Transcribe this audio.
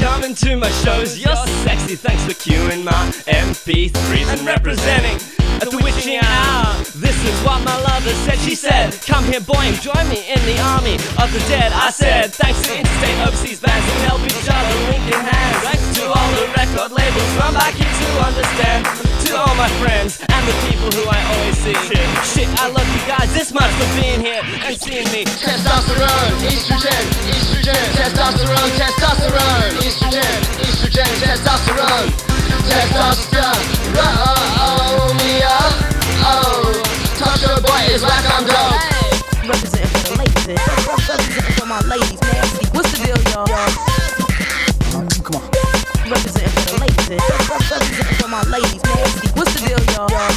coming to my shows. You're sexy, thanks for queuing my MP3s and representing at the witching hour. This is what my lover said. She said, Come here, boy, and join me in the army of the dead. I said, Thanks to interstate overseas bands who help each other link in hands. Thanks to all the record labels run by kids who understand. To all my friends and the people who I always see. Shit, shit, I love you guys this much for being here and seeing me. Testosterone, estrogen, is on dope. Representing for the ladies, representing for my ladies. What's the deal, y'all? Come on. Representing for the ladies, representing for my ladies, Nasty. What's the deal, y'all?